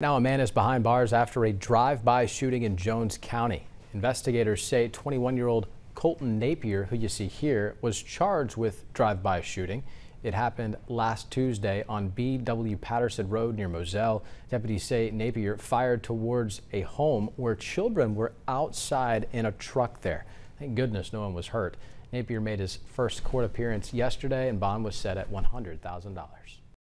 Now a man is behind bars after a drive-by shooting in Jones County. Investigators say 21-year-old Colton Napier, who you see here, was charged with drive-by shooting. It happened last Tuesday on B.W. Patterson Road near Moselle. Deputies say Napier fired towards a home where children were outside in a truck there. Thank goodness no one was hurt. Napier made his first court appearance yesterday and bond was set at $100,000.